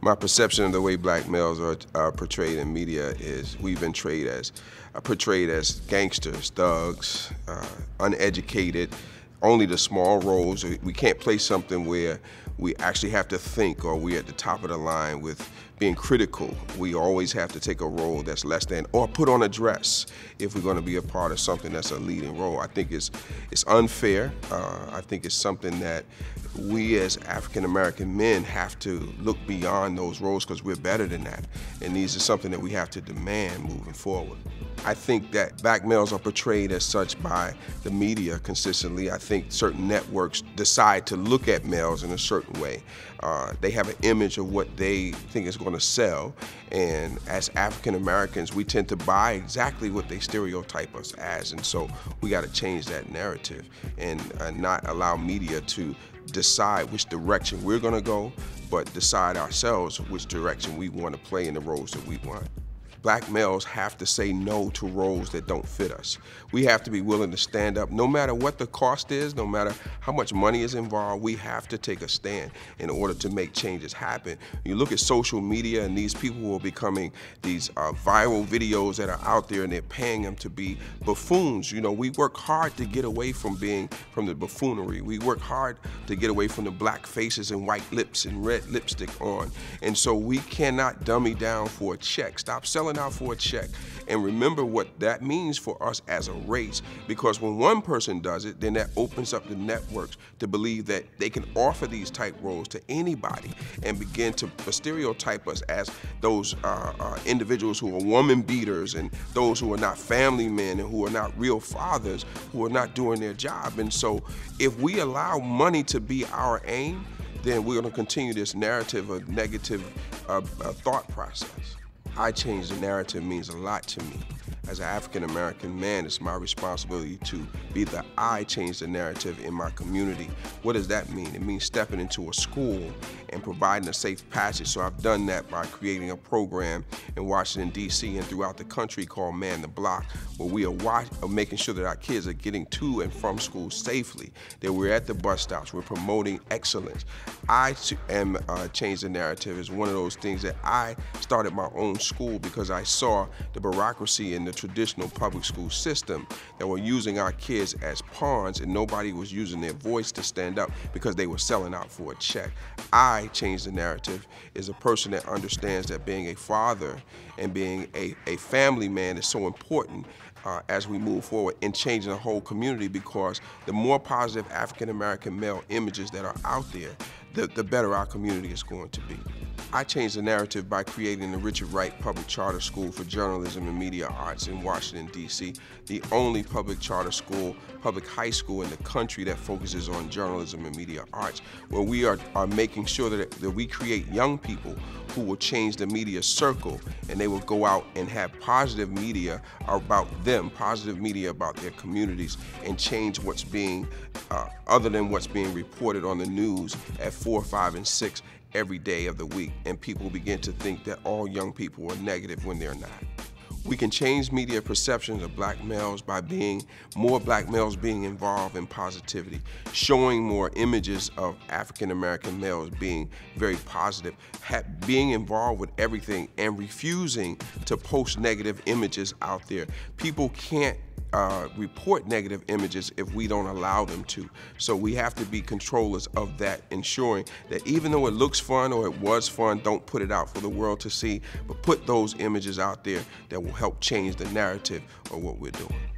My perception of the way black males are, are portrayed in media is we've been portrayed as, uh, portrayed as gangsters, thugs, uh, uneducated, only the small roles. We can't play something where we actually have to think or we're at the top of the line with being critical. We always have to take a role that's less than or put on a dress if we're going to be a part of something that's a leading role. I think it's, it's unfair. Uh, I think it's something that we as African American men have to look beyond those roles because we're better than that. And these are something that we have to demand moving forward. I think that black males are portrayed as such by the media consistently. I think certain networks decide to look at males in a certain way. Uh, they have an image of what they think is going to sell, and as African Americans, we tend to buy exactly what they stereotype us as, and so we got to change that narrative and uh, not allow media to decide which direction we're going to go, but decide ourselves which direction we want to play in the roles that we want black males have to say no to roles that don't fit us. We have to be willing to stand up no matter what the cost is, no matter how much money is involved, we have to take a stand in order to make changes happen. You look at social media and these people who are becoming these uh, viral videos that are out there and they're paying them to be buffoons. You know, we work hard to get away from being, from the buffoonery. We work hard to get away from the black faces and white lips and red lipstick on. And so we cannot dummy down for a check. Stop selling out for a check. And remember what that means for us as a race, because when one person does it, then that opens up the networks to believe that they can offer these type roles to anybody and begin to stereotype us as those uh, uh, individuals who are woman beaters and those who are not family men and who are not real fathers, who are not doing their job. And so if we allow money to be our aim, then we're going to continue this narrative of negative uh, uh thought process. I change the narrative means a lot to me. As an African American man, it's my responsibility to be the I change the narrative in my community. What does that mean? It means stepping into a school and providing a safe passage. So I've done that by creating a program in Washington, D.C. and throughout the country called Man the Block, where we are, watch, are making sure that our kids are getting to and from school safely, that we're at the bus stops, we're promoting excellence. I am uh, change the narrative is one of those things that I started my own school because I saw the bureaucracy in the traditional public school system that were using our kids as pawns and nobody was using their voice to stand up because they were selling out for a check. I change the narrative is a person that understands that being a father and being a, a family man is so important uh, as we move forward in changing the whole community because the more positive African American male images that are out there, the, the better our community is going to be. I changed the narrative by creating the Richard Wright Public Charter School for Journalism and Media Arts in Washington, D.C., the only public charter school, public high school in the country that focuses on journalism and media arts, where we are, are making sure that, that we create young people who will change the media circle and they will go out and have positive media about them, positive media about their communities, and change what's being, uh, other than what's being reported on the news at 4, 5, and 6 every day of the week, and people begin to think that all young people are negative when they're not. We can change media perceptions of black males by being more black males being involved in positivity, showing more images of African American males being very positive, being involved with everything and refusing to post negative images out there. People can't uh, report negative images if we don't allow them to. So we have to be controllers of that, ensuring that even though it looks fun or it was fun, don't put it out for the world to see, but put those images out there that will help change the narrative of what we're doing.